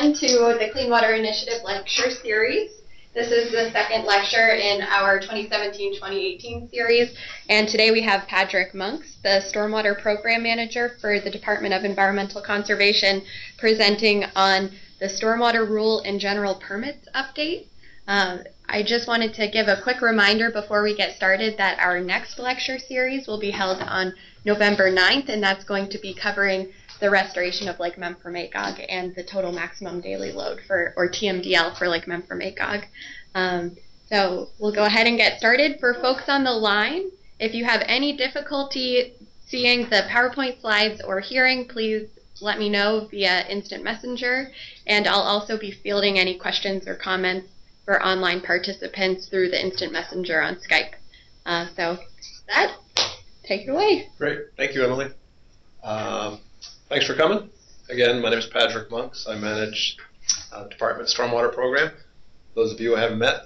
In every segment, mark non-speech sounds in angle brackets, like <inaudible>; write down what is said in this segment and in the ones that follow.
to the Clean Water Initiative lecture series. This is the second lecture in our 2017-2018 series, and today we have Padraic Monks, the Stormwater Program Manager for the Department of Environmental Conservation, presenting on the Stormwater Rule and General Permits update. Um, I just wanted to give a quick reminder before we get started that our next lecture series will be held on November 9th, and that's going to be covering the restoration of Lake Memphremagog and the total maximum daily load for, or TMDL for Lake Memphremagog. Um, so we'll go ahead and get started. For folks on the line, if you have any difficulty seeing the PowerPoint slides or hearing, please let me know via instant messenger. And I'll also be fielding any questions or comments for online participants through the instant messenger on Skype. Uh, so that, take it away. Great. Thank you, Emily. Um, Thanks for coming. Again, my name is Padraic Monks. I manage uh, Department Stormwater Program. Those of you I haven't met,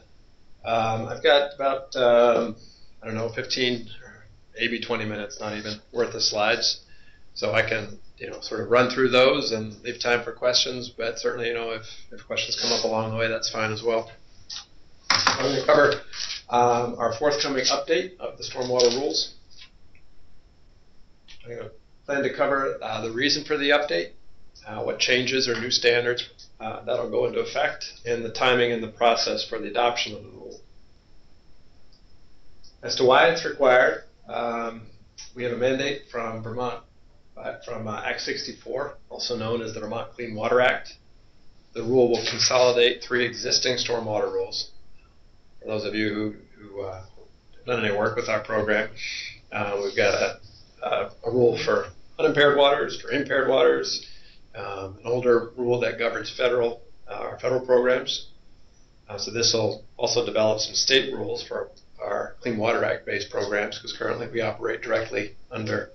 um, I've got about, um, I don't know, 15, maybe 20 minutes, not even, worth of slides. So I can, you know, sort of run through those and leave time for questions. But certainly, you know, if, if questions come up along the way, that's fine as well. I'm going to cover um, our forthcoming update of the stormwater rules. I'm going to plan to cover uh, the reason for the update, uh, what changes or new standards uh, that'll go into effect, and the timing and the process for the adoption of the rule. As to why it's required, um, we have a mandate from Vermont, uh, from uh, Act 64, also known as the Vermont Clean Water Act. The rule will consolidate three existing stormwater rules. For those of you who, who uh, done any work with our program, we've got a uh, a rule for unimpaired waters, for impaired waters, um, an older rule that governs federal uh, our federal programs. Uh, so this will also develop some state rules for our Clean Water Act based programs because currently we operate directly under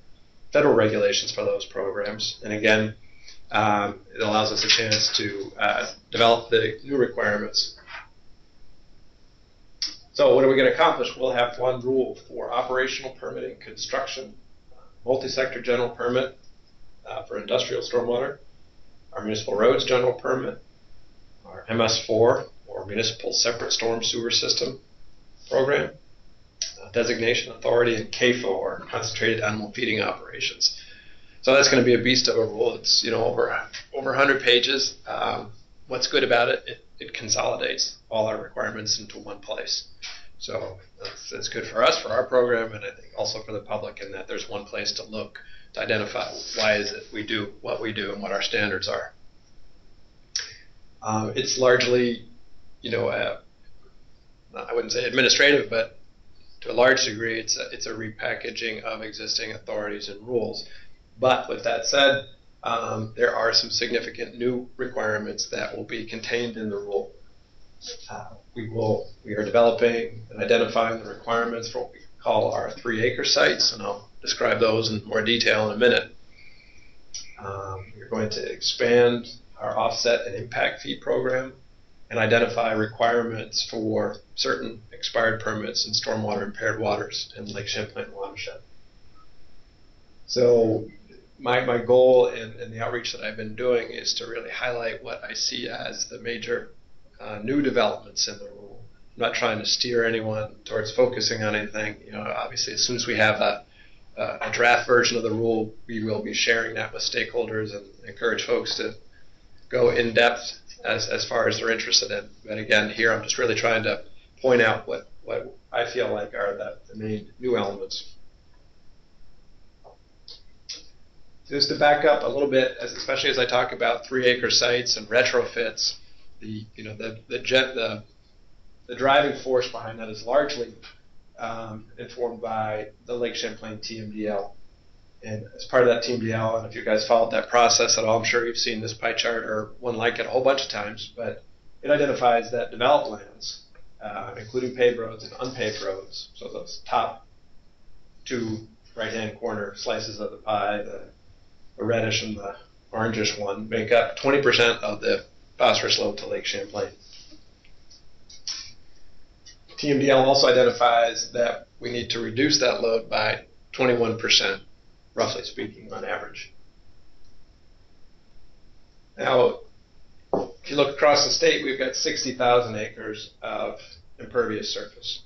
federal regulations for those programs. And again, um, it allows us a chance to uh, develop the new requirements. So what are we going to accomplish? We'll have one rule for operational permitting, construction, multi-sector general permit uh, for industrial stormwater, our municipal roads general permit, our MS4 or municipal separate storm sewer system program, uh, designation authority, and CAFO or concentrated animal feeding operations. So that's going to be a beast of a rule. It's you know over over 100 pages. Um, what's good about it? it? It consolidates all our requirements into one place. So that's, that's good for us, for our program, and I think also for the public in that there's one place to look to identify why is it we do what we do and what our standards are. Um, it's largely, you know, uh, I wouldn't say administrative, but to a large degree, it's a, it's a repackaging of existing authorities and rules. But with that said, um, there are some significant new requirements that will be contained in the rule. Uh, we will we are developing and identifying the requirements for what we call our three acre sites, and I'll describe those in more detail in a minute. Um, we're going to expand our offset and impact fee program and identify requirements for certain expired permits in stormwater impaired waters in Lake Champlain watershed. So my, my goal in, in the outreach that I've been doing is to really highlight what I see as the major uh, new developments in the rule. I'm not trying to steer anyone towards focusing on anything. You know, obviously, as soon as we have a, a draft version of the rule, we will be sharing that with stakeholders and encourage folks to go in depth as, as far as they're interested in. But again, here I'm just really trying to point out what, what I feel like are the, the main new elements. Just to back up a little bit, especially as I talk about three acre sites and retrofits, the you know the the jet the the driving force behind that is largely um, informed by the Lake Champlain TMDL. And as part of that TMDL, and if you guys followed that process at all, I'm sure you've seen this pie chart or one like it a whole bunch of times, but it identifies that developed lands, uh, including paved roads and unpaved roads, so those top two right-hand corner slices of the pie, the, the reddish and the orangish one, make up 20% of the phosphorus load to Lake Champlain. TMDL also identifies that we need to reduce that load by 21%, roughly speaking, on average. Now, if you look across the state, we've got 60,000 acres of impervious surface,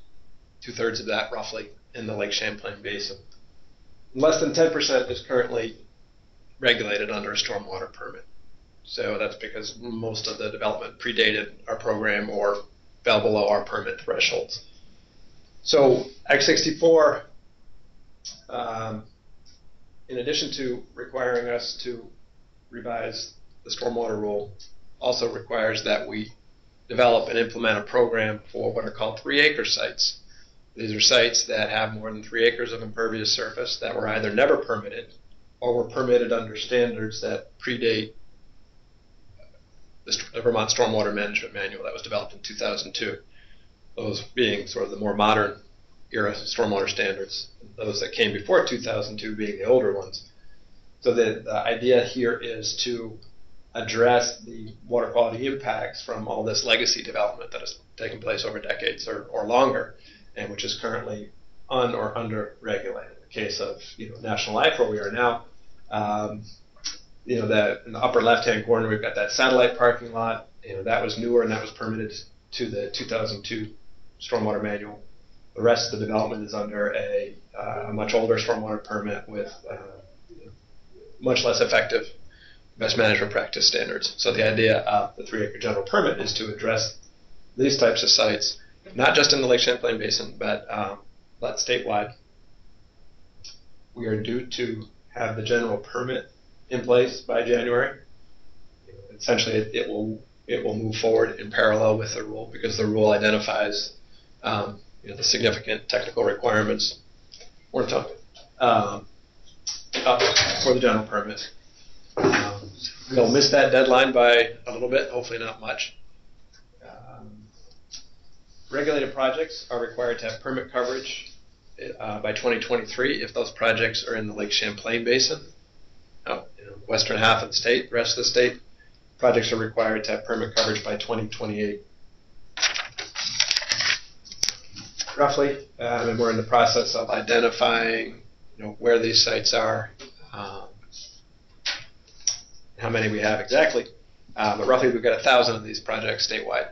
two thirds of that roughly in the Lake Champlain Basin. Less than 10% is currently regulated under a stormwater permit. So that's because most of the development predated our program or fell below our permit thresholds. So Act 64, um, in addition to requiring us to revise the stormwater rule, also requires that we develop and implement a program for what are called three acre sites. These are sites that have more than three acres of impervious surface that were either never permitted or were permitted under standards that predate the Vermont Stormwater Management Manual that was developed in 2002. Those being sort of the more modern era stormwater standards, those that came before 2002 being the older ones. So the, the idea here is to address the water quality impacts from all this legacy development that has taken place over decades or, or longer, and which is currently un or under regulated. In the case of you know National Life, where we are now, um, you know that in the upper left-hand corner we've got that satellite parking lot. You know that was newer and that was permitted to the 2002 stormwater manual. The rest of the development is under a, uh, a much older stormwater permit with uh, much less effective best management practice standards. So the idea of the three acre general permit is to address these types of sites, not just in the Lake Champlain Basin, but, um, but statewide. We are due to have the general permit in place by January. Essentially, it, it will it will move forward in parallel with the rule because the rule identifies um, you know, the significant technical requirements we're talking um, for the general permit. Um, we'll miss that deadline by a little bit, hopefully not much. Um, regulated projects are required to have permit coverage uh, by 2023 if those projects are in the Lake Champlain Basin. You know, western half of the state, the rest of the state, projects are required to have permit coverage by 2028 roughly, um, and we're in the process of identifying, you know, where these sites are, um, how many we have exactly, uh, but roughly we've got a thousand of these projects statewide.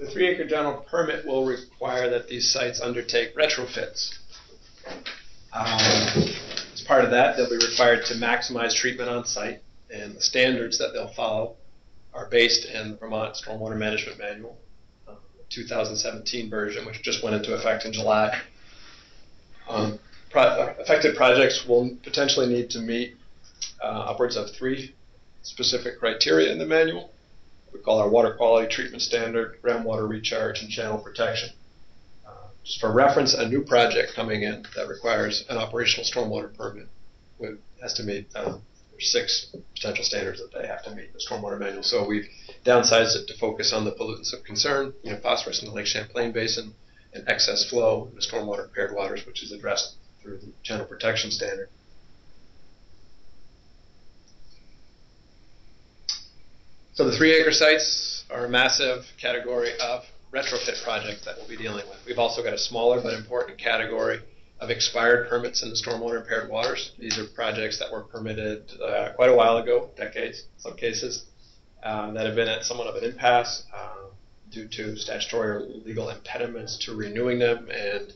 The three acre general permit will require that these sites undertake retrofits. Um, as part of that, they'll be required to maximize treatment on site, and the standards that they'll follow are based in the Vermont Stormwater Management Manual, uh, 2017 version, which just went into effect in July. Um, pro- uh, affected projects will potentially need to meet uh, upwards of three specific criteria in the manual. We call our water quality treatment standard, groundwater recharge, and channel protection. Just for reference, a new project coming in that requires an operational stormwater permit would estimate uh, there's six potential standards that they have to meet in the stormwater manual. So we've downsized it to focus on the pollutants of concern, you know, phosphorus in the Lake Champlain Basin, and excess flow in the stormwater impaired waters, which is addressed through the channel protection standard. So the three acre sites are a massive category of retrofit project that we'll be dealing with. We've also got a smaller but important category of expired permits in the stormwater impaired waters. These are projects that were permitted uh, quite a while ago, decades in some cases, um, that have been at somewhat of an impasse uh, due to statutory or legal impediments to renewing them and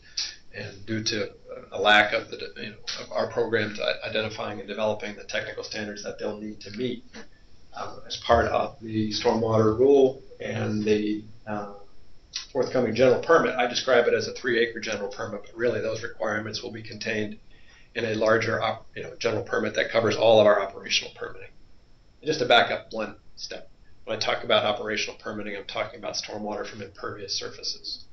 and due to a lack of the you know, of our program to identifying and developing the technical standards that they'll need to meet um, as part of the stormwater rule and the uh, forthcoming general permit, I describe it as a three acre general permit, but really those requirements will be contained in a larger you know, general permit that covers all of our operational permitting. And just to back up one step, when I talk about operational permitting, I'm talking about stormwater from impervious surfaces.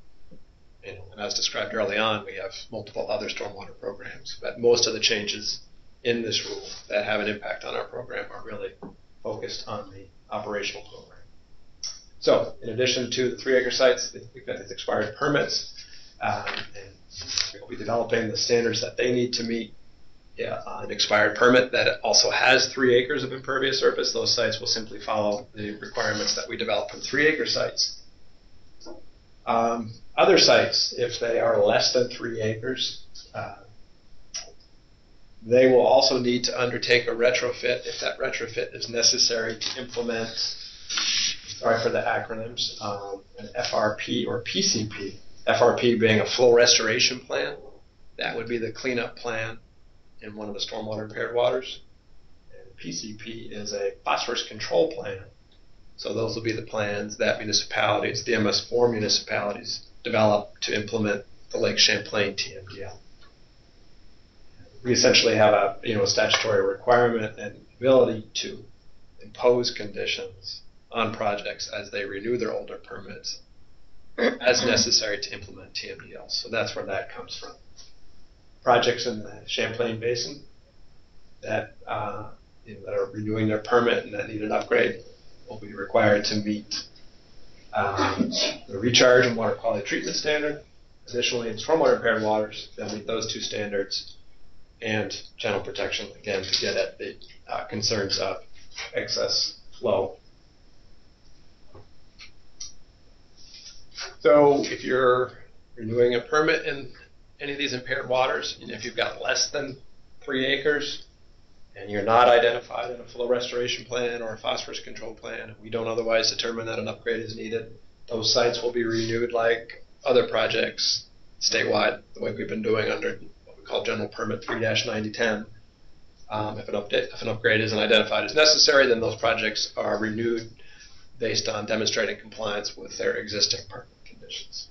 Know, and as described early on, we have multiple other stormwater programs, but most of the changes in this rule that have an impact on our program are really focused on the operational program. So, in addition to the three acre sites, we've got these expired permits, um, and we'll be developing the standards that they need to meet. Yeah, an expired permit that also has three acres of impervious surface, those sites will simply follow the requirements that we develop for three acre sites. Um, other sites, if they are less than three acres, uh, They will also need to undertake a retrofit if that retrofit is necessary to implement, sorry for the acronyms, um, an FRP or PCP. FRP being a flow restoration plan. That would be the cleanup plan in one of the stormwater impaired waters. And PCP is a phosphorus control plan. So those will be the plans that municipalities, the MS4 municipalities, develop to implement the Lake Champlain TMDL. We essentially have a you know a statutory requirement and ability to impose conditions on projects as they renew their older permits <clears throat> as necessary to implement TMDL. So that's where that comes from. Projects in the Champlain Basin that uh, you know, that are renewing their permit and that need an upgrade will be required to meet um, the recharge and water quality treatment standard. Additionally, in stormwater impaired waters, they'll meet those two standards and channel protection again to get at the uh, concerns of excess flow. So if you're renewing a permit in any of these impaired waters, and if you've got less than three acres, and you're not identified in a flow restoration plan or a phosphorus control plan, we don't otherwise determine that an upgrade is needed, those sites will be renewed like other projects statewide, the way we've been doing under what we call General Permit 3-9010. Um, if, an update, if an upgrade isn't identified as necessary, then those projects are renewed based on demonstrating compliance with their existing permit conditions.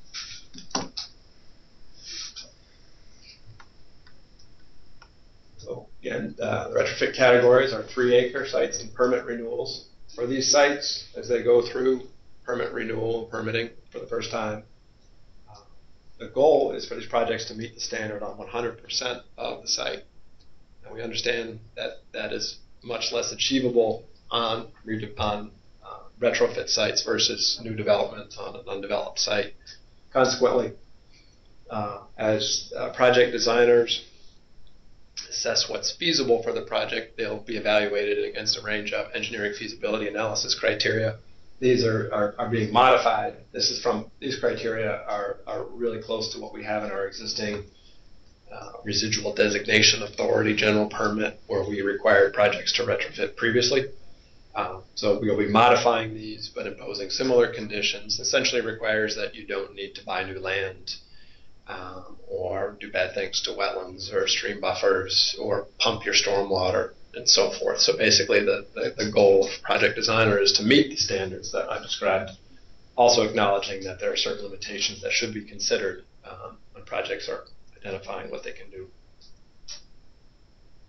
So again, uh, the retrofit categories are three acre sites and permit renewals. For these sites, as they go through permit renewal and permitting for the first time, uh, the goal is for these projects to meet the standard on 100% of the site. And we understand that that is much less achievable on, on retrofit sites versus new development on an undeveloped site. Consequently, uh, as uh, project designers assess what's feasible for the project, they'll be evaluated against a range of engineering feasibility analysis criteria. These are, are, are being modified. This is from these criteria are, are really close to what we have in our existing uh, residual designation authority general permit, where we required projects to retrofit previously. Um, so we'll be modifying these, but imposing similar conditions. Essentially, requires that you don't need to buy new land um, or do bad things to wetlands or stream buffers or pump your stormwater and so forth. So basically, the, the, the goal of project designer is to meet the standards that I described, also acknowledging that there are certain limitations that should be considered um, when projects are identifying what they can do.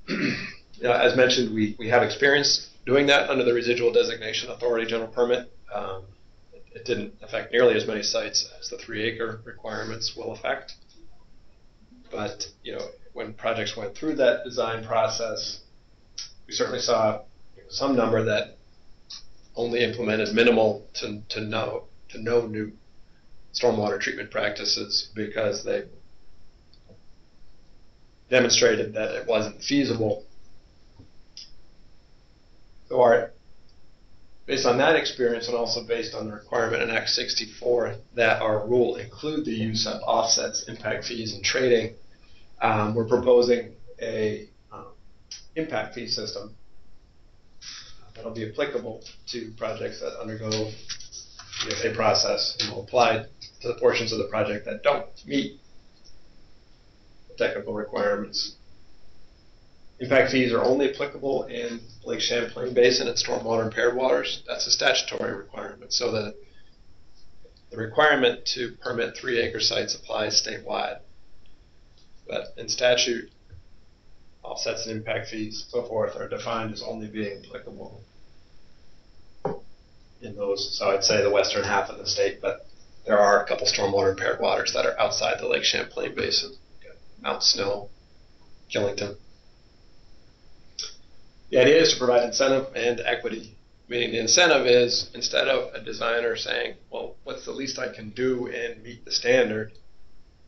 <clears throat> as mentioned, we, we have experience doing that under the residual designation authority general permit. Um, it, it, didn't affect nearly as many sites as the three acre requirements will affect. But you know, when projects went through that design process, we certainly saw some number that only implemented minimal to, to no to no new stormwater treatment practices because they demonstrated that it wasn't feasible so based on that experience and also based on the requirement in Act 64 that our rule include the use of offsets, impact fees, and trading, um, we're proposing a um, impact fee system that'll be applicable to projects that undergo a process and will apply to the portions of the project that don't meet technical requirements Impact fees are only applicable in Lake Champlain Basin and stormwater impaired waters. That's a statutory requirement. So the, the requirement to permit three acre sites applies statewide. But in statute, offsets and impact fees, so forth, are defined as only being applicable in those. So I'd say the western half of the state, but there are a couple stormwater impaired waters that are outside the Lake Champlain Basin. Mount Snow, Killington. The idea is to provide incentive and equity. Meaning the incentive is instead of a designer saying, well, what's the least I can do and meet the standard,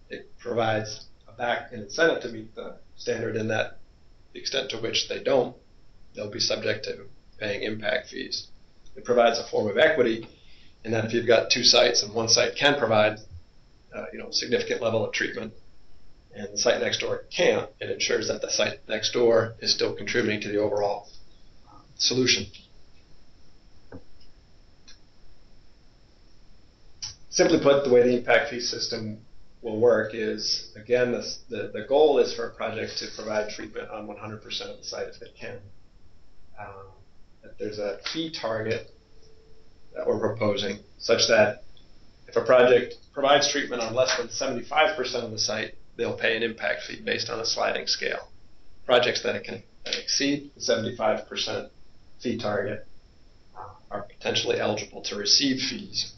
it provides a back an incentive to meet the standard in that the extent to which they don't, they'll be subject to paying impact fees. It provides a form of equity in that if you've got two sites and one site can provide uh, you know significant level of treatment and the site next door can't, it ensures that the site next door is still contributing to the overall solution. Simply put, the way the impact fee system will work is, again, the, the, goal is for a project to provide treatment on 100% of the site if it can. Um, there's a fee target that we're proposing such that if a project provides treatment on less than 75% of the site, they'll pay an impact fee based on a sliding scale. Projects that can exceed the 75% fee target are potentially eligible to receive fees.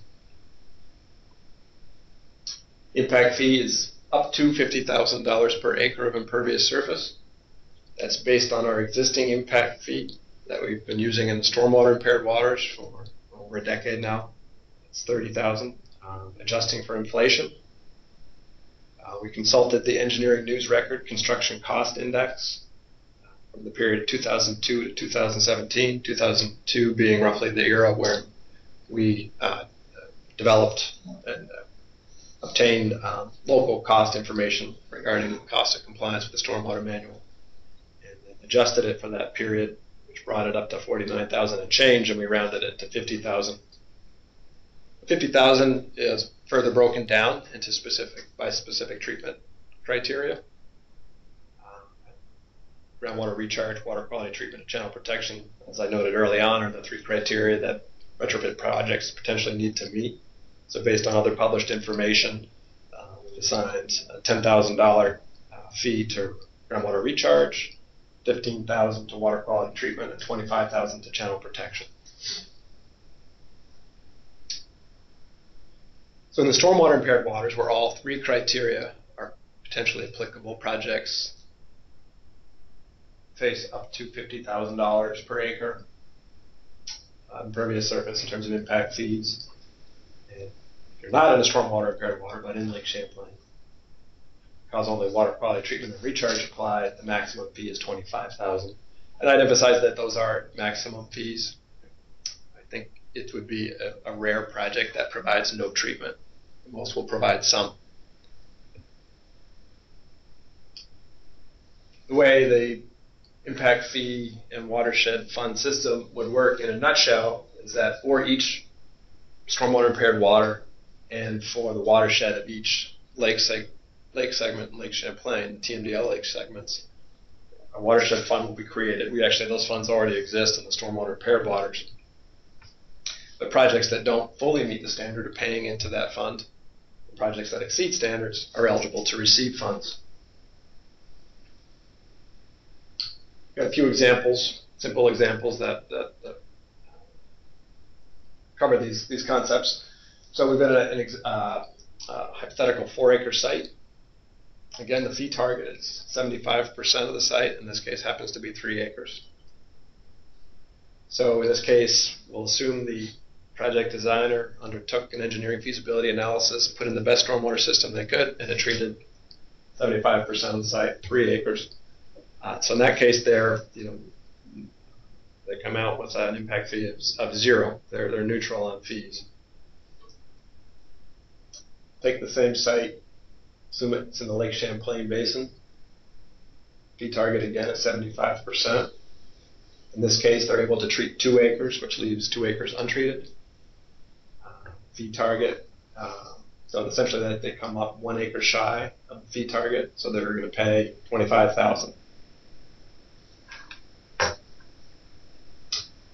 Impact fee is up to $50,000 per acre of impervious surface. That's based on our existing impact fee that we've been using in the stormwater impaired waters for over a decade now. It's 30,000, um, adjusting for inflation. Uh, we consulted the Engineering News Record Construction Cost Index from the period 2002 to 2017, 2002 being roughly the era where we uh, developed and uh, obtained um, local cost information regarding the cost of compliance with the stormwater manual and adjusted it for that period, which brought it up to 49,000 and change, and we rounded it to 50,000. 50,000 is further broken down into specific by specific treatment criteria. Uh, groundwater recharge, water quality treatment, and channel protection, as I noted early on, are the three criteria that retrofit projects potentially need to meet. So based on other published information, uh, we've assigned a $10,000 uh, fee to groundwater recharge, 15000 to water quality treatment, and 25000 to channel protection. So in the stormwater impaired waters, where all three criteria are potentially applicable, projects face up to $50,000 per acre uh, impervious surface in terms of impact fees. And if you're not in a stormwater impaired water, but in Lake Champlain, because only water quality treatment and recharge apply, the maximum fee is 25000 And I'd emphasize that those are maximum fees. I think it would be a, a rare project that provides no treatment. Most will provide some. The way the impact fee and watershed fund system would work in a nutshell is that for each stormwater impaired water and for the watershed of each lake, seg- lake segment Lake Champlain, TMDL lake segments, a watershed fund will be created. We actually, those funds already exist in the stormwater impaired waters. But projects that don't fully meet the standard are paying into that fund. Projects that exceed standards are eligible to receive funds. Got a few examples, simple examples that, that, that cover these, these concepts. So we've got an uh, uh, hypothetical four acre site. Again, the fee target is 75% of the site. In this case, happens to be three acres. So in this case, we'll assume the project designer undertook an engineering feasibility analysis, put in the best stormwater system they could, and it treated 75% of the site, three acres. Uh, so in that case, they're you know they come out with an impact fee of, of zero. They're they're neutral on fees. Take the same site, assume it's in the Lake Champlain Basin. Fee target again at 75%. In this case, they're able to treat two acres, which leaves two acres untreated fee target. Uh, so essentially, that they come up one acre shy of the fee target, so they're going to pay twenty-five thousand.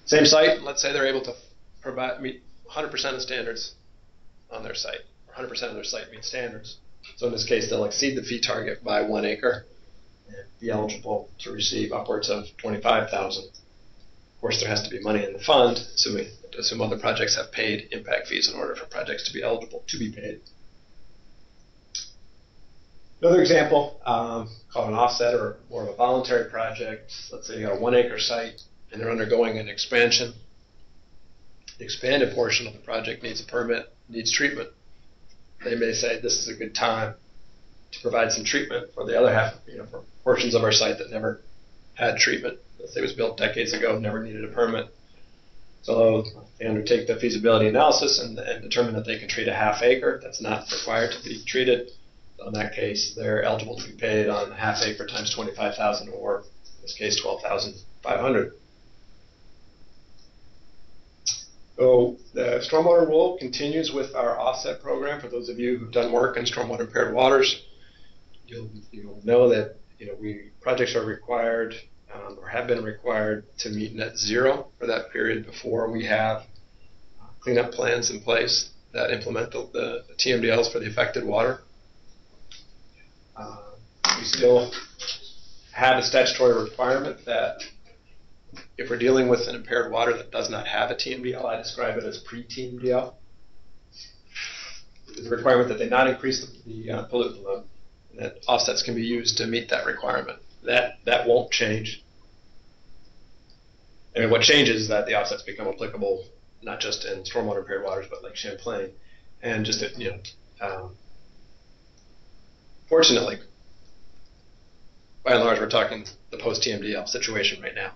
Same site. Let's say they're able to provide meet 100% of standards on their site, 100% of their site meets standards. So in this case, they'll exceed the fee target by one acre and be eligible to receive upwards of 25,000. Course, there has to be money in the fund, assuming assume other projects have paid impact fees in order for projects to be eligible to be paid. Another example, um, called an offset or more of a voluntary project. Let's say you got a one acre site and they're undergoing an expansion. The expanded portion of the project needs a permit, needs treatment. They may say this is a good time to provide some treatment for the other half, you know, for portions of our site that never had treatment. It was built decades ago, never needed a permit. So they undertake the feasibility analysis and, and, determine that they can treat a half acre that's not required to be treated. in that case, they're eligible to be paid on half acre times 25,000 or in this case 12,500. So the stormwater rule continues with our offset program. For those of you who've done work in stormwater impaired waters, you'll, you'll know that you know we projects are required um, or have been required to meet net zero for that period before we have uh, cleanup plans in place that implement the, the, the TMDLs for the affected water. Uh, we still have a statutory requirement that if we're dealing with an impaired water that does not have a TMDL, I describe it as pre-TMDL. A requirement that they not increase the, the uh, pollutant load, that offsets can be used to meet that requirement. That that won't change. I mean, what changes is that the offsets become applicable not just in stormwater impaired waters, but like Champlain, and just that, you know, um, fortunately, by and large, we're talking the post TMDL situation right now.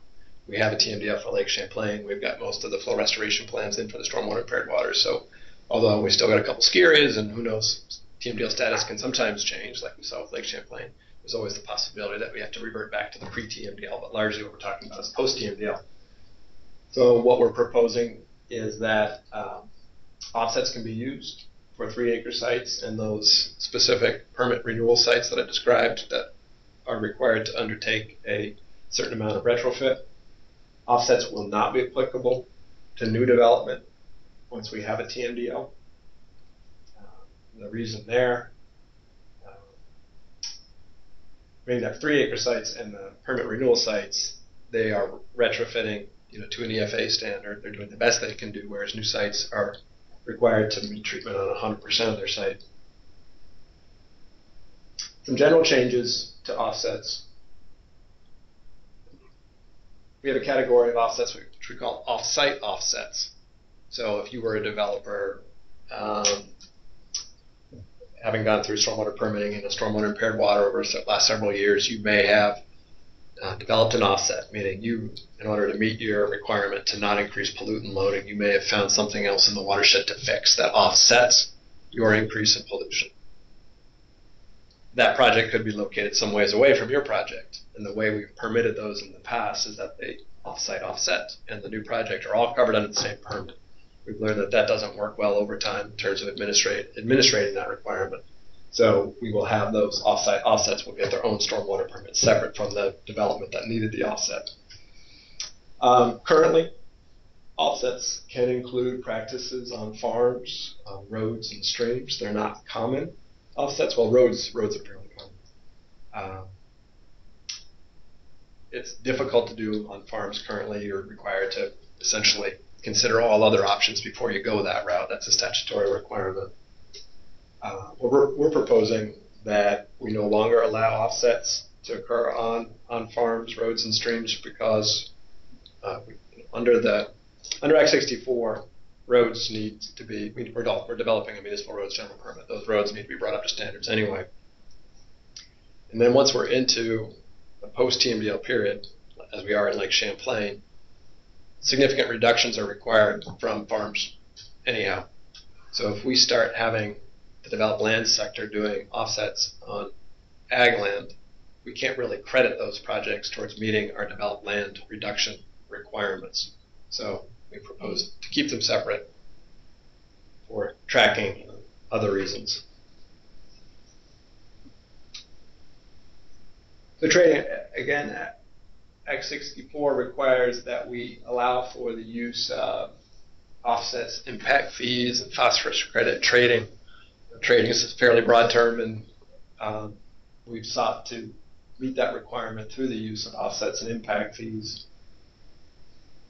We have a TMDL for Lake Champlain. We've got most of the flow restoration plans in for the stormwater impaired waters. So, although we still got a couple ski areas, and who knows, TMDL status can sometimes change, like we saw with Lake Champlain. There's always the possibility that we have to revert back to the pre-TMDL, but largely what we're talking about is post-TMDL. So what we're proposing is that um, offsets can be used for three acre sites and those specific permit renewal sites that I described that are required to undertake a certain amount of retrofit. Offsets will not be applicable to new development once we have a TMDL. The reason there, uh, being that three acre sites and the permit renewal sites, they are retrofitting you know, to an EFA standard. They're doing the best they can do, whereas new sites are required to meet treatment on 100% of their site. Some general changes to offsets. We have a category of offsets which we call off-site offsets. So if you were a developer, um, having gone through stormwater permitting and a stormwater impaired water over the last several years, you may have uh, developed an offset, meaning you, in order to meet your requirement to not increase pollutant loading, you may have found something else in the watershed to fix that offsets your increase in pollution. That project could be located some ways away from your project, and the way we've permitted those in the past is that they offsite offset, and the new project are all covered under the same permit. We've learned that that doesn't work well over time in terms of administrate, administrating that requirement. So we will have those offsite offsets will get their own stormwater permit separate from the development that needed the offset. Um, currently, offsets can include practices on farms, roads, and streams. They're not common offsets. Well, roads roads are fairly common. Uh, it's difficult to do on farms currently. You're required to essentially consider all other options before you go that route. That's a statutory requirement. Uh, we're, we're proposing that we no longer allow offsets to occur on, on farms, roads, and streams because uh, we, under the under Act 64, roads need to be we're, we're developing a municipal roads general permit. Those roads need to be brought up to standards anyway. And then once we're into the post TMDL period, as we are in Lake Champlain, significant reductions are required from farms anyhow. So if we start having the developed land sector doing offsets on ag land, we can't really credit those projects towards meeting our developed land reduction requirements. So we propose to keep them separate for tracking other reasons. The trading, again, Act 64 requires that we allow for the use of offsets, impact fees, and phosphorus credit trading trading is a fairly broad term, and um, we've sought to meet that requirement through the use of offsets and impact fees.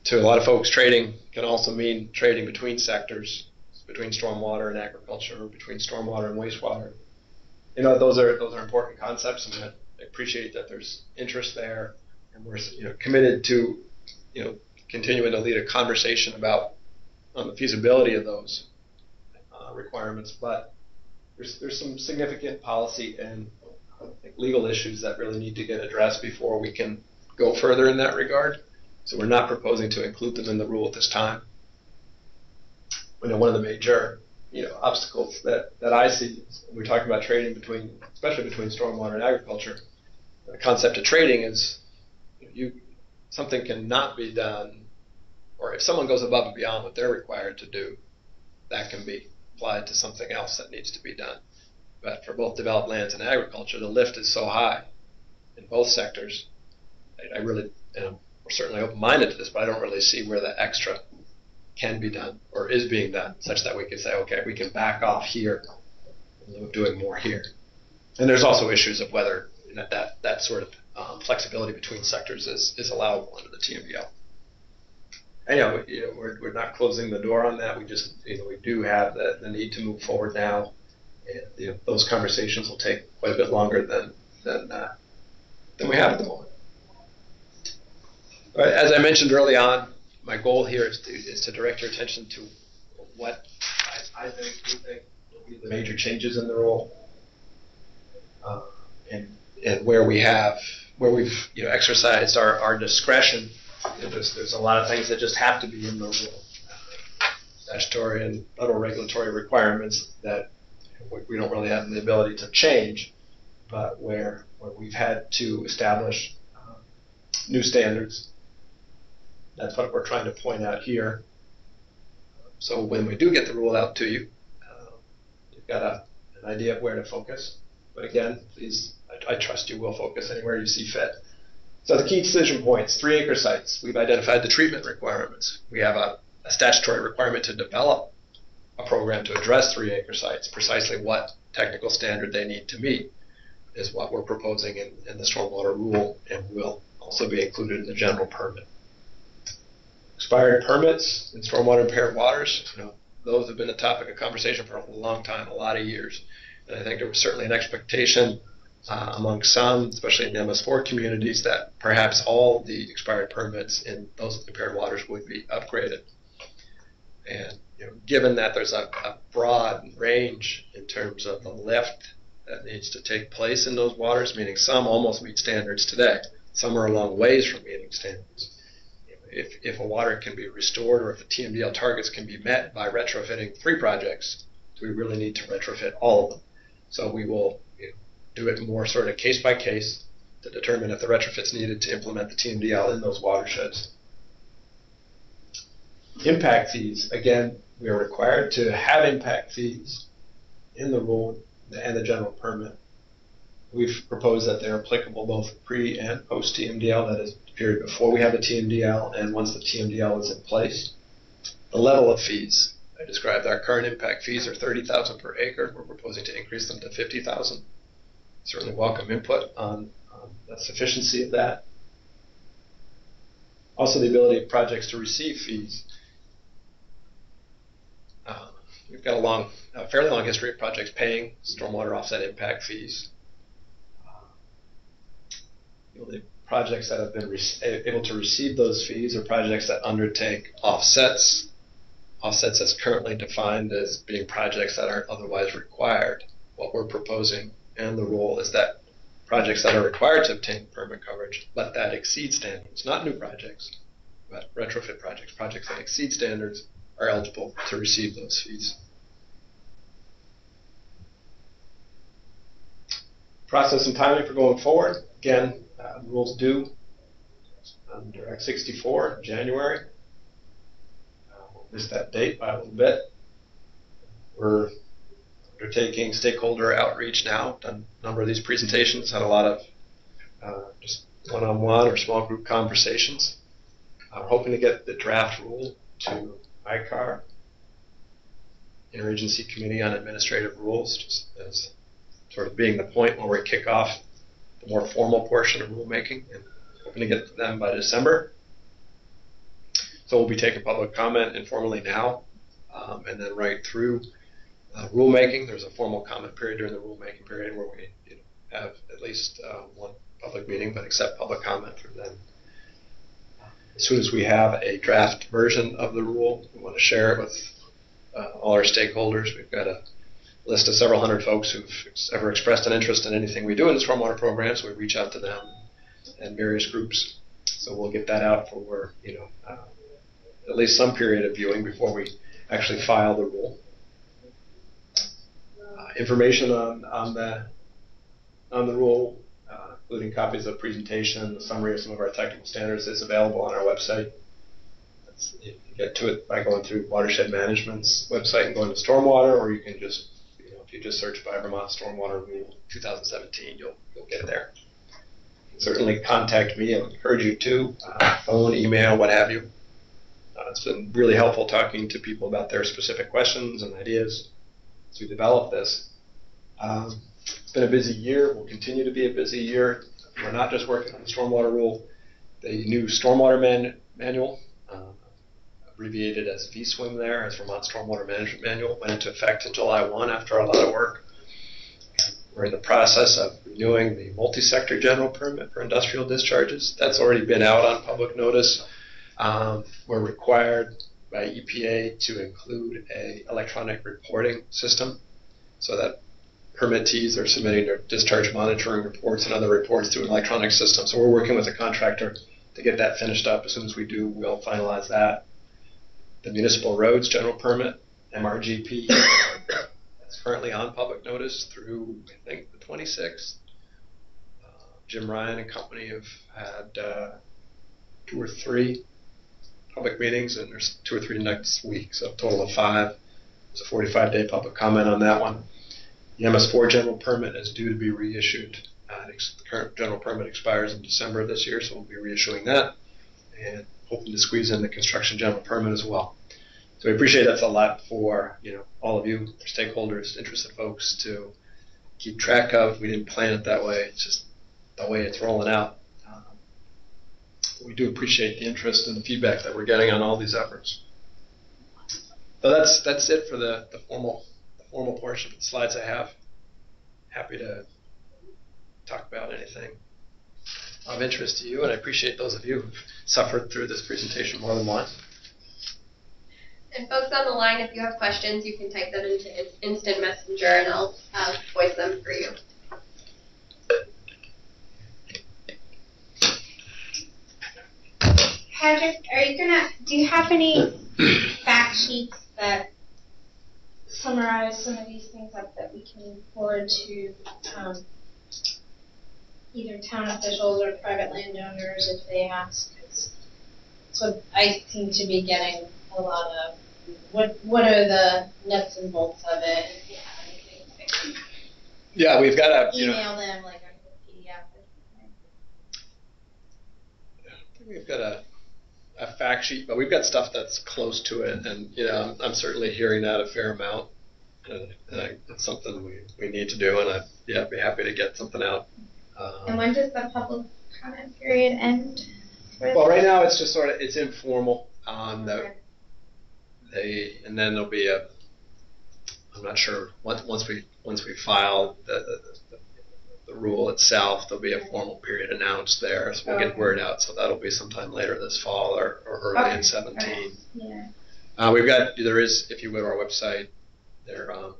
To a lot of folks, trading can also mean trading between sectors, between stormwater and agriculture, or between stormwater and wastewater. You know, those are those are important concepts, and I appreciate that there's interest there, and we're you know committed to you know continuing to lead a conversation about um, the feasibility of those uh, requirements, but there's there's some significant policy and legal issues that really need to get addressed before we can go further in that regard. So we're not proposing to include them in the rule at this time. We know one of the major you know obstacles that, that I see. We're talking about trading between, especially between stormwater and agriculture. The concept of trading is you something cannot be done, or if someone goes above and beyond what they're required to do, that can be applied to something else that needs to be done. But for both developed lands and agriculture, the lift is so high in both sectors. I, I really, I'm certainly open-minded to this, but I don't really see where the extra can be done or is being done, such that we can say, okay, we can back off here, and doing more here. And there's also issues of whether that, that sort of um, flexibility between sectors is, is allowable under the TMDL. And, you know, we're, we're not closing the door on that. We just, you know, we do have the, the need to move forward now. And you know, those conversations will take quite a bit longer than than uh, than we have at the moment. As I mentioned early on, my goal here is to is to direct your attention to what I, I think we think will be the major changes in the role, uh, and and where we have where we've you know exercised our, our discretion. There's, there's a lot of things that just have to be in the rule, statutory and federal regulatory requirements that we don't really have the ability to change, but where where we've had to establish uh, new standards. That's what we're trying to point out here. So when we do get the rule out to you, uh, you've got a, an idea of where to focus. But again, please I, trust you will focus anywhere you see fit. So the key decision points, three acre sites. We've identified the treatment requirements. We have a, a statutory requirement to develop a program to address three acre sites. Precisely what technical standard they need to meet is what we're proposing in, in the stormwater rule and will also be included in the general permit. Expired permits in stormwater impaired waters, you know, those have been a topic of conversation for a long time, a lot of years. And I think there was certainly an expectation uh, among some, especially in the MS4 communities, that perhaps all the expired permits in those impaired waters would be upgraded. And you know, given that there's a, a broad range in terms of the lift that needs to take place in those waters, meaning some almost meet standards today, some are a long ways from meeting standards. If, if a water can be restored or if the TMDL targets can be met by retrofitting three projects, do we really need to retrofit all of them? So we will do it more sort of case by case to determine if the retrofit's needed to implement the TMDL in those watersheds. Impact fees, again, we are required to have impact fees in the rule and the general permit. We've proposed that they're applicable both pre and post TMDL, that is period before we have the TMDL and once the TMDL is in place. The level of fees, I described our current impact fees are 30,000 per acre. We're proposing to increase them to 50,000 certainly welcome input on, on the sufficiency of that. Also, the ability of projects to receive fees. Uh, we've got a long, a fairly long history of projects paying stormwater offset impact fees. Uh, the projects that have been able to receive those fees are projects that undertake offsets. Offsets as currently defined as being projects that aren't otherwise required. What we're proposing and the rule is that projects that are required to obtain permit coverage, but that exceed standards, not new projects, but retrofit projects, projects that exceed standards are eligible to receive those fees. Process and timing for going forward. Again, uh, rules due under Act 64 January. Uh, we'll miss that date by a little bit. We're undertaking stakeholder outreach now. Done a number of these presentations, had a lot of uh, just one-on-one or small group conversations. I'm hoping to get the draft rule to ICAR, Interagency Committee on Administrative Rules, just as sort of being the point where we kick off the more formal portion of rulemaking, and hoping to get to them by December. So we'll be taking public comment informally now, um, and then right through uh, rulemaking. There's a formal comment period during the rulemaking period where we you know, have at least uh, one public meeting, but accept public comment from them. As soon as we have a draft version of the rule, we want to share it with uh, all our stakeholders. We've got a list of several hundred folks who've ever expressed an interest in anything we do in the stormwater program, so we reach out to them and various groups. So we'll get that out for you know uh, at least some period of viewing before we actually file the rule. Information on, on the on the rule, uh, including copies of presentation, the summary of some of our technical standards is available on our website. That's, you can get to it by going through Watershed Management's website and going to Stormwater, or you can just, you know, if you just search by Vermont Stormwater Rule 2017, you'll you'll get there. Certainly contact me. I encourage you to uh, phone, email, what have you. Uh, it's been really helpful talking to people about their specific questions and ideas we develop this. Um, it's been a busy year. Will continue to be a busy year. We're not just working on the stormwater rule. The new stormwater man- manual, uh, abbreviated as VSWIM there, as Vermont Stormwater Management Manual, went into effect in July 1 after a lot of work. We're in the process of renewing the multi-sector general permit for industrial discharges. That's already been out on public notice. Um, we're required by EPA to include a electronic reporting system so that permittees are submitting their discharge monitoring reports and other reports to an electronic system. So we're working with a contractor to get that finished up. As soon as we do, we'll finalize that. The municipal roads general permit, MRGP, <coughs> that's currently on public notice through, I think, the 26th. Uh, Jim Ryan and company have had uh, two or three public meetings, and there's two or three next week, so a total of five. It's a 45 day public comment on that one. The MS4 general permit is due to be reissued. Uh, the current general permit expires in December of this year, so we'll be reissuing that and hoping to squeeze in the construction general permit as well. So we appreciate that's a lot for you know all of you, stakeholders, interested folks to keep track of. We didn't plan it that way; it's just the way it's rolling out. We do appreciate the interest and the feedback that we're getting on all these efforts. So that's that's it for the, the formal the formal portion of the slides I have. Happy to talk about anything of interest to you, and I appreciate those of you who've suffered through this presentation more than once. And folks on the line, if you have questions, you can type them into instant messenger and I'll uh, voice them for you. Patrick, are you gonna, do you have any <coughs> fact sheets that summarize some of these things up that we can forward to, um, either town officials or private landowners if they ask? 'Cause So I seem to be getting a lot of, what, what are the nuts and bolts of it? If you have anything, I Yeah, we've got a you know email them like a PDF we've got a a fact sheet, but we've got stuff that's close to it, and you know I'm, I'm certainly hearing that a fair amount, and, and I, it's something we, we need to do, and I'd yeah be happy to get something out. And Um, when does the public comment period end? well, right now it's just sort of it's informal. Um, the, Okay. they and then there'll be a I'm not sure once once we once we file the the, the, rule itself there'll be a formal period announced there so we'll get word out so that'll be sometime later this fall or, or early in Okay. 17 Yeah. uh, we've got there is if you go to our website there um,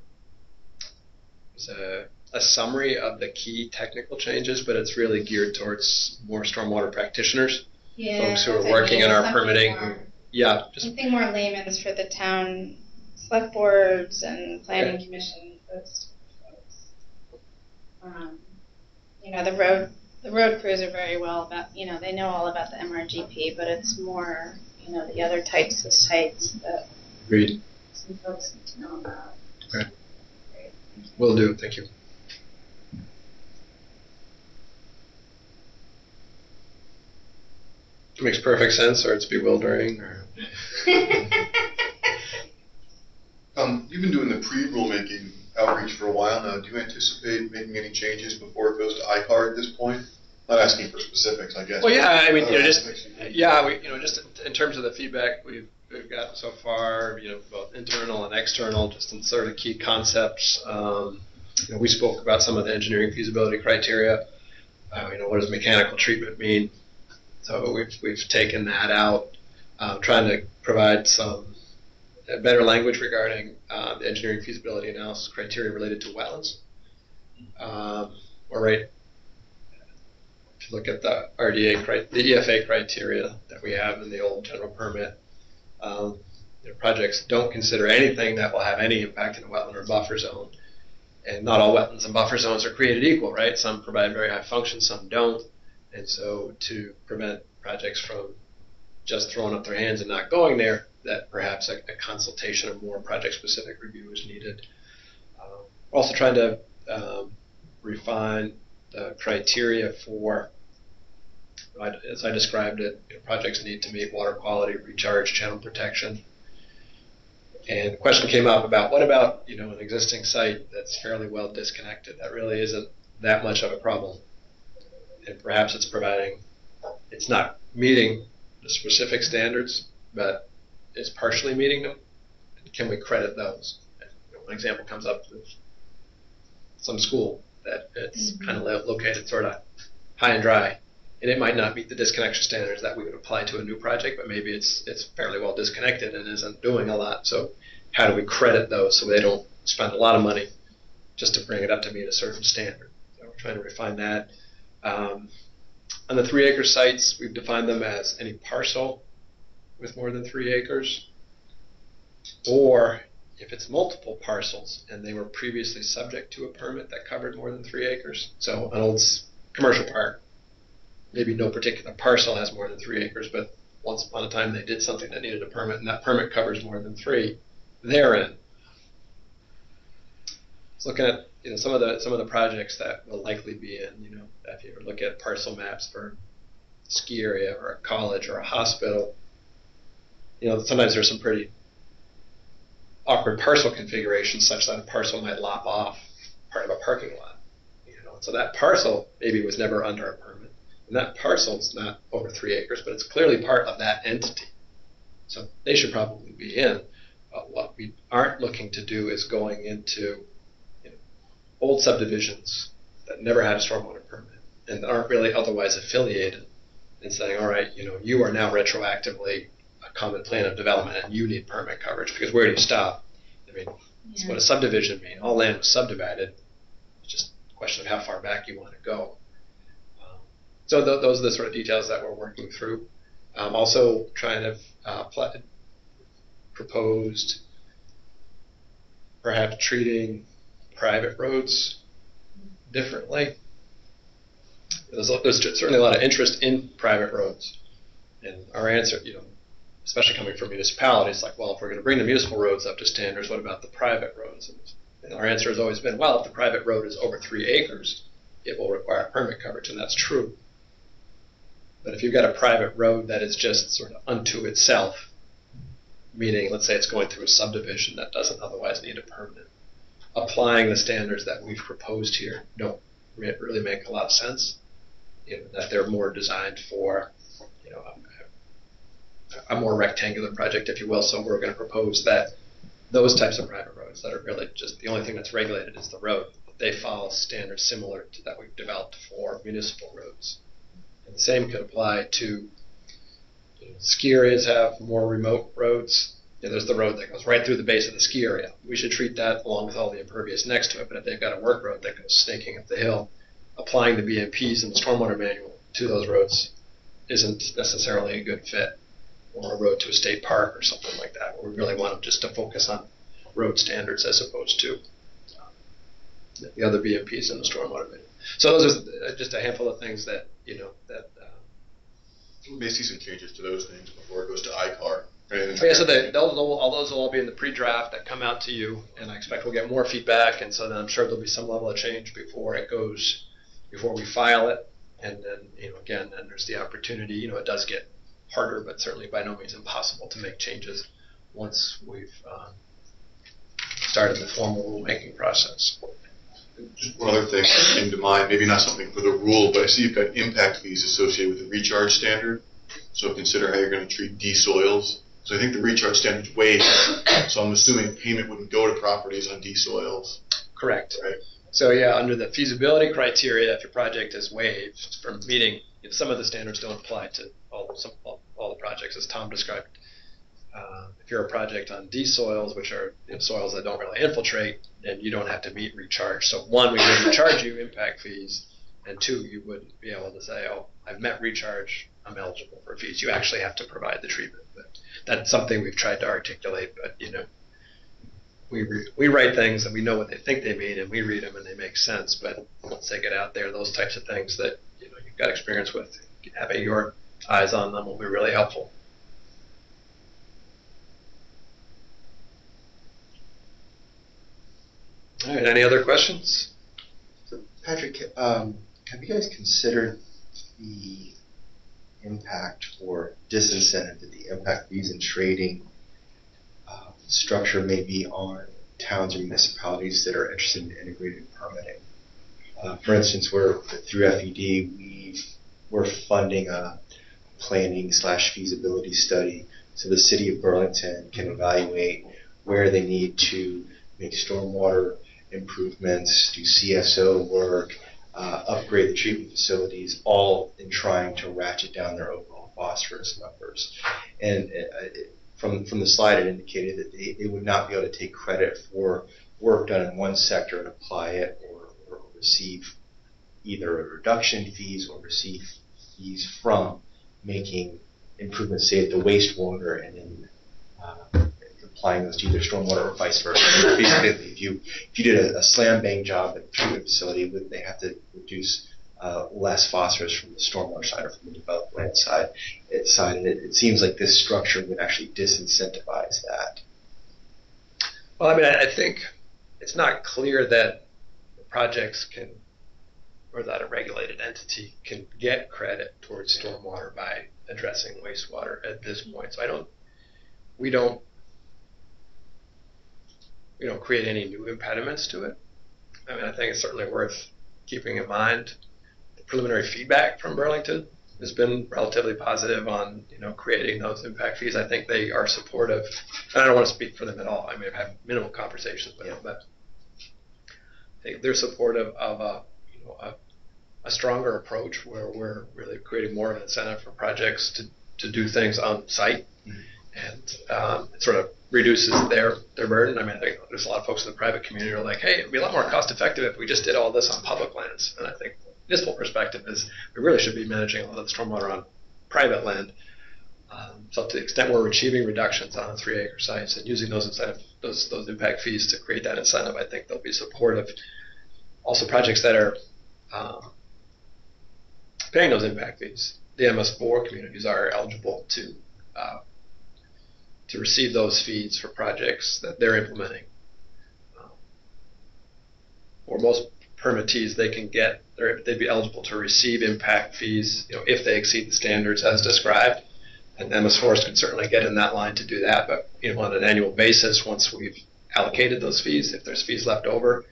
is a, a summary of the key technical changes but it's really geared towards more stormwater practitioners Yeah. folks who are that's what I working in our permitting more- yeah just Something more layman's for the town select boards and planning commission, folks. Um, you know, the road, the road crews are very well about, you know, they know all about the MRGP, but it's more, you know, the other types of sites that read some folks need to know about. Okay. Will do thank you It makes perfect sense or it's bewildering or <laughs> Um, you've been doing the pre-rulemaking outreach for a while now. Do you anticipate making any changes before it goes to ICAR at this point? Not asking for specifics, I guess. Well, yeah, I mean, you know, just yeah, we, you know, just in terms of the feedback we've we've gotten so far, you know, both internal and external, just in sort of key concepts. Um, you know, we spoke about some of the engineering feasibility criteria. Uh, you know, what does mechanical treatment mean? So we've we've taken that out, uh, trying to provide some better language regarding uh, the engineering feasibility analysis criteria related to wetlands. Um, or right if you look at the RDA, the EFA criteria that we have in the old general permit, um, projects don't consider anything that will have any impact in a wetland or buffer zone. and not all wetlands and buffer zones are created equal, right? Some provide very high function, some don't. And so to prevent projects from just throwing up their hands and not going there, that perhaps a, a consultation or more project-specific review is needed. Um, also trying to um, refine the criteria for, as I described it, you know, projects need to meet water quality, recharge, channel protection. And the question came up about what about you know an existing site that's fairly well disconnected that really isn't that much of a problem, and perhaps it's providing, it's not meeting the specific standards, but is partially meeting them. Can we credit those? One example comes up with some school that it's kind of located sort of high and dry, and it might not meet the disconnection standards that we would apply to a new project, but maybe it's it's fairly well disconnected and isn't doing a lot. So how do we credit those so they don't spend a lot of money just to bring it up to meet a certain standard? So we're trying to refine that. Um, on the three acre sites, we've defined them as any parcel with more than three acres, or if it's multiple parcels and they were previously subject to a permit that covered more than three acres. So an old commercial park, maybe no particular parcel has more than three acres, but once upon a time they did something that needed a permit, and that permit covers more than three. They're in. Let's looking at you know some of the some of the projects that will likely be in. You know, if you look at parcel maps for ski area or a college or a hospital, you know sometimes there's some pretty awkward parcel configurations such that a parcel might lop off part of a parking lot. You know, so that parcel maybe was never under a permit, and that parcel's not over three acres, but it's clearly part of that entity. So they should probably be in. But what we aren't looking to do is going into you know, old subdivisions that never had a stormwater permit and aren't really otherwise affiliated and saying, all right, you know, you are now retroactively common plan of development and you need permit coverage because where do you stop? I mean, it's what a subdivision mean. All land was subdivided. It's just a question of how far back you want to go. Um, so th- those are the sort of details that we're working through. Um, also trying to uh, proposed perhaps treating private roads differently. There's, there's certainly a lot of interest in private roads. And our answer, you know, especially coming from municipalities, like, well, if we're going to bring the municipal roads up to standards, what about the private roads? And our answer has always been, well, if the private road is over three acres, it will require permit coverage, and that's true. But if you've got a private road that is just sort of unto itself, meaning, let's say it's going through a subdivision that doesn't otherwise need a permit, applying the standards that we've proposed here don't really make a lot of sense. You know, that they're more designed for, you know, a more rectangular project, if you will. So we're going to propose that those types of private roads that are really just the only thing that's regulated is the road. They follow standards similar to that we've developed for municipal roads. And the same could apply to you know, ski areas have more remote roads. You know, there's the road that goes right through the base of the ski area. We should treat that along with all the impervious next to it. But if they've got a work road that goes snaking up the hill, applying the BMPs and the stormwater manual to those roads isn't necessarily a good fit. Or a road to a state park or something like that. We really want them just to focus on road standards as opposed to uh, the other BMPs in the stormwater manual. So those are just a handful of things that you know that. Uh, We may see some changes to those things before it goes to ICAR. Yeah, so they, those will, all those will all be in the pre-draft that come out to you, and I expect we'll get more feedback, and so then I'm sure there'll be some level of change before it goes, before we file it, and then you know again, then there's the opportunity. You know, it does get harder, but certainly by no means impossible to make changes once we've uh, started the formal rulemaking process. Just one other thing that came to mind, maybe not something for the rule, but I see you've got impact fees associated with the recharge standard. So consider how you're going to treat D-soils. So I think the recharge standard's waived, so I'm assuming payment wouldn't go to properties on D-soils. Correct. Right. So yeah, under the feasibility criteria, if your project is waived from meeting, some of the standards don't apply to all some, all, all the projects, as Tom described. Uh, if you're a project on D soils, which are you know, soils that don't really infiltrate, then you don't have to meet recharge. So one, we wouldn't charge you impact fees, and two, you wouldn't be able to say, oh, I've met recharge, I'm eligible for fees. You actually have to provide the treatment. But that's something we've tried to articulate, but you know, we re- we write things and we know what they think they mean, and we read them and they make sense. But once they get out there, those types of things that you know you've got experience with, having your eyes on them will be really helpful. All right. Any other questions? So, Patrick, um, have you guys considered the impact or disincentive that the impact fees and trading structure may be on towns or municipalities that are interested in integrated permitting? Uh, for instance, we're through FED, we we're funding a planning slash feasibility study so the city of Burlington can evaluate where they need to make stormwater improvements, do CSO work, uh, upgrade the treatment facilities, all in trying to ratchet down their overall phosphorus numbers. And uh, it, from from the slide, it indicated that they, would not be able to take credit for work done in one sector and apply it or, or receive either a reduction fees or receive fees from making improvements, say, at the wastewater and then uh, applying those to either stormwater or vice versa. Basically, if you if you did a, a slam bang job at the treatment facility, they have to reduce uh, less phosphorus from the stormwater side or from the developed land side? It, side, and it, it seems like this structure would actually disincentivize that. Well, I mean, I I think it's not clear that projects can, or that a regulated entity can get credit towards stormwater by addressing wastewater at this point. So I don't, we don't, we don't create any new impediments to it. I mean, I think it's certainly worth keeping in mind. Preliminary feedback from Burlington has been relatively positive on, you know, creating those impact fees. I think they are supportive. And I don't want to speak for them at all. I mean, I've had minimal conversations with them, but they, they're supportive of a, you know, a, a stronger approach where we're really creating more of an incentive for projects to, to do things on site. And um, it sort of reduces their, their burden. I mean, I think there's a lot of folks in the private community who are like, hey, it'd be a lot more cost effective if we just did all this on public lands. And I think municipal perspective is we really should be managing all of the stormwater on private land. Um, so to the extent we're achieving reductions on three acre sites and using those incentive, those those impact fees to create that incentive, I think they'll be supportive. Also, projects that are um, paying those impact fees, the MS4 communities are eligible to uh, to receive those fees for projects that they're implementing. Um, or most permittees, they can get, they'd be eligible to receive impact fees, you know, if they exceed the standards as described. And MS4s can certainly get in that line to do that, but, you know, on an annual basis, once we've allocated those fees, if there's fees left over,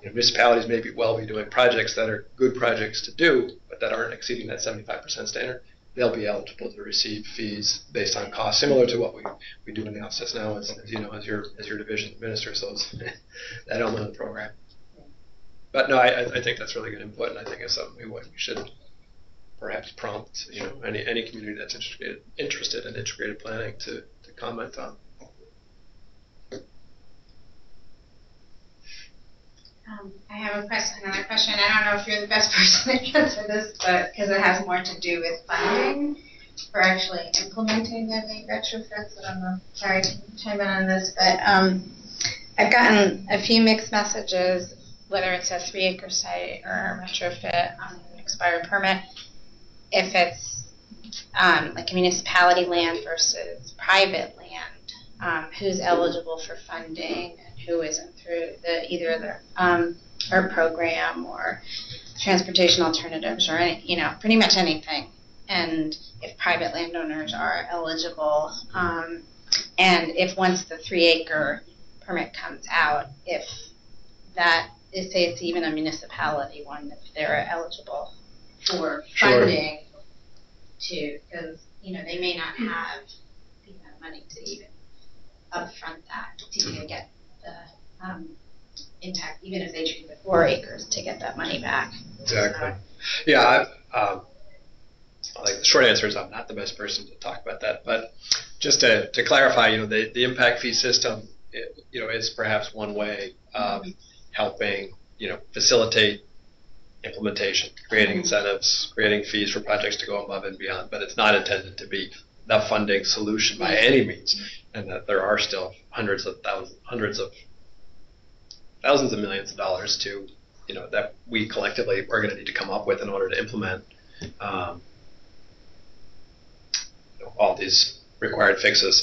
you know, municipalities may be well be doing projects that are good projects to do, but that aren't exceeding that 75% standard. They'll be eligible to receive fees based on cost, similar to what we, we do in the office now, as, as you know, as your as your division administers those <laughs> that element of the program. But no, I, I- think that's really good input, and I think it's something we, we should perhaps prompt you know any any community that's interested interested in integrated planning to, to comment on. Um, I have a question, another question. I don't know if you're the best <laughs> person to answer this, but because it has more to do with funding for actually implementing the big retrofits. I don't know. Sorry to chime in on this, but um, I've gotten a few mixed messages, whether it's a three acre site or retrofit on an expired permit. If it's um, like municipality land versus private land, um, who's eligible for funding and who isn't through the either the um, our program or transportation alternatives or any, you know pretty much anything. And if private landowners are eligible, um, and if once the three acre permit comes out, if that is say it's even a municipality one, if they're eligible for Sure. funding to because you know they may not have the amount of money to even upfront that to even get the um, impact, even if they treat the four acres to get that money back. Exactly. Yeah, I, um, think the short answer is I'm not the best person to talk about that. But just to, to clarify, you know, the, the impact fee system, it, you know, is perhaps one way of helping, you know, facilitate implementation, creating incentives, creating fees for projects to go above and beyond. But it's not intended to be the funding solution by any means, and that there are still hundreds of thousands, hundreds of thousands of millions of dollars to, you know, that we collectively are going to need to come up with in order to implement um, all these required fixes.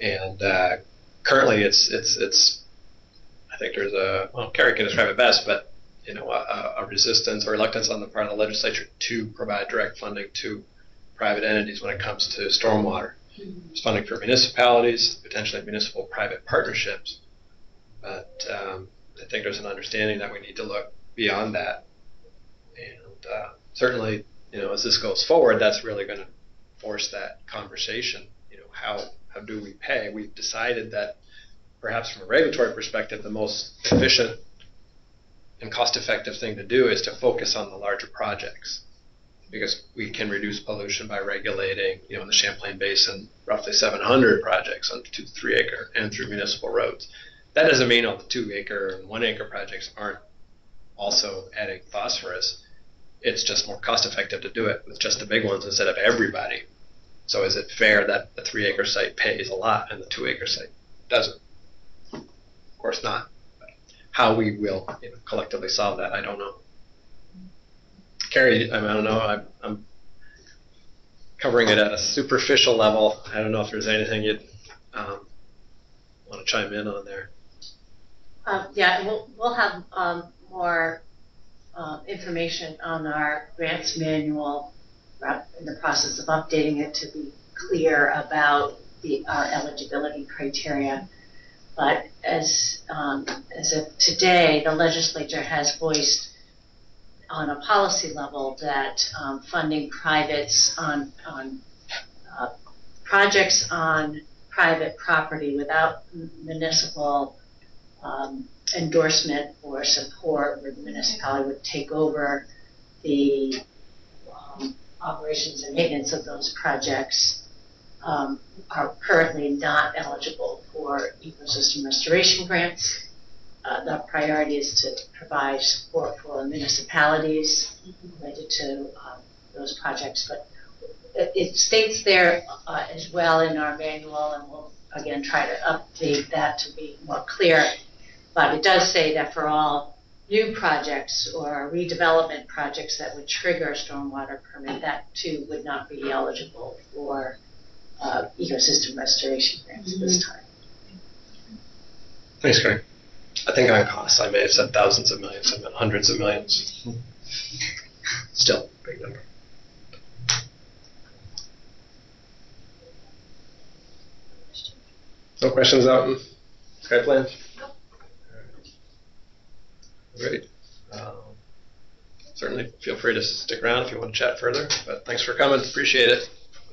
And uh, currently, it's it's it's. I think there's a well, Carrie can describe it best, but you know, a, a resistance or reluctance on the part of the legislature to provide direct funding to private entities when it comes to stormwater. It's funding for municipalities, potentially municipal private partnerships. But um, I think there's an understanding that we need to look beyond that. And uh, certainly, you know, as this goes forward, that's really going to force that conversation. You know, how how do we pay? We've decided that perhaps from a regulatory perspective, the most efficient and cost-effective thing to do is to focus on the larger projects because we can reduce pollution by regulating, you know, in the Champlain Basin, roughly 700 projects on two, three acre and through municipal roads. That doesn't mean all the two acre and one acre projects aren't also adding phosphorus. It's just more cost effective to do it with just the big ones instead of everybody. So is it fair that the three acre site pays a lot and the two acre site doesn't? Of course not. How we will you know, collectively solve that, I don't know. Carrie, I, mean, I don't know. I'm, I'm covering it at a superficial level. I don't know if there's anything you'd um, want to chime in on there. Um, yeah, we'll, we'll have um, more uh, information on our grants manual. We're in the process of updating it to be clear about the, our eligibility criteria. But as, um, as of today, the legislature has voiced on a policy level that um, funding privates on, on uh, projects on private property without municipal um, endorsement or support where the municipality would take over the um, operations and maintenance of those projects um, are currently not eligible for ecosystem restoration grants. Uh, the priority is to provide support for municipalities related to um, those projects, but it, it states there uh, as well in our manual, and we'll again try to update that to be more clear. But it does say that for all new projects or redevelopment projects that would trigger a stormwater permit, that too would not be eligible for uh, ecosystem restoration grants at this time. Thanks, Greg. I think on costs, I may have said thousands of millions, I meant hundreds of millions. Still, big number. No questions out in Skypeland? Great. Um, certainly feel free to stick around if you want to chat further, but thanks for coming. Appreciate it.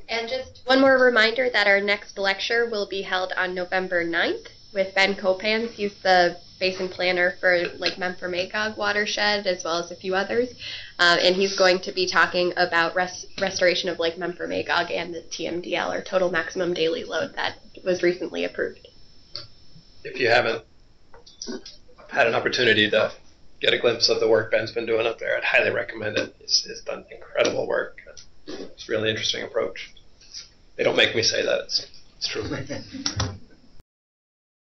And just one more reminder that our next lecture will be held on November 9th with Ben Copans. He's the basin planner for Lake Memphremagog watershed as well as a few others. Um, and he's going to be talking about res- restoration of Lake Memphremagog and the TMDL or total maximum daily load that was recently approved. If you haven't had an opportunity to get a glimpse of the work Ben's been doing up there, I'd highly recommend it. He's, he's done incredible work. It's a really interesting approach. They don't make me say that. It's, it's true. <laughs>